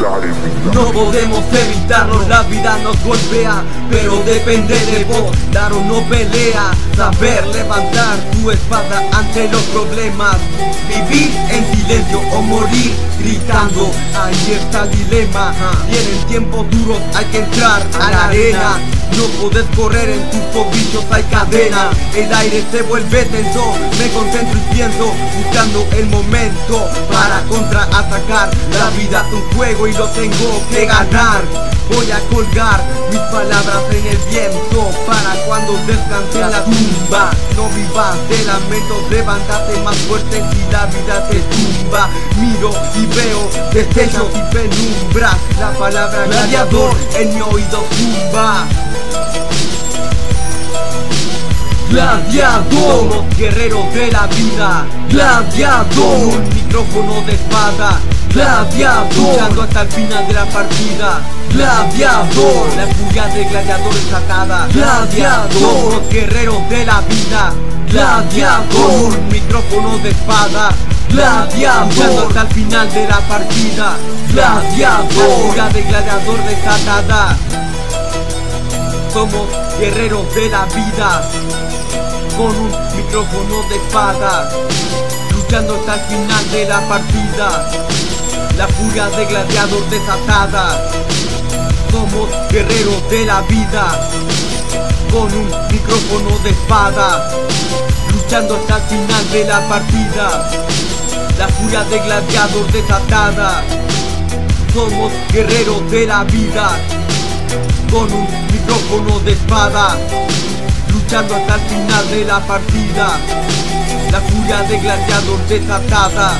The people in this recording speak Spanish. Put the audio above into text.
No podemos evitarlo, la vida nos golpea Pero depende de vos, dar o no pelea Saber levantar tu espada ante los problemas Vivir en silencio o morir gritando. Ahí está el dilema. Vienen tiempos duros, hay que entrar a la arena. No puedes correr en tus tobillos, hay cadena. El aire se vuelve tenso. Me concentro y pienso Buscando el momento Para contraatacar. La vida es un juego y lo tengo que ganar Voy a colgar mis palabras en el viento Para cuando descanse la tumba. No vivas de lamentos Levántate más fuerte si la vida te tumba. Miro y veo destellos y penumbras. La palabra gladiador en mi oído zumba. Gladiador Somos guerreros de la vida. Gladiador Un micrófono de espada Gladiador. Luchando hasta el final de la partida. Gladiador. La furia de gladiador desatada Gladiador. Somos guerreros de la vida. Gladiador. Un micrófono de espada. Gladiador. Luchando hasta el final de la partida. Gladiador. La furia de gladiador desatada. Somos guerreros de la vida. Con un micrófono de espada Luchando hasta el final de la partida. La furia de gladiador desatada. Somos guerreros de la vida. Con un micrófono de espada. Luchando hasta el final de la partida. La furia de gladiador desatada. Somos guerreros de la vida. Con un micrófono de espada luchando hasta el final de la partida. La furia de gladiador desatada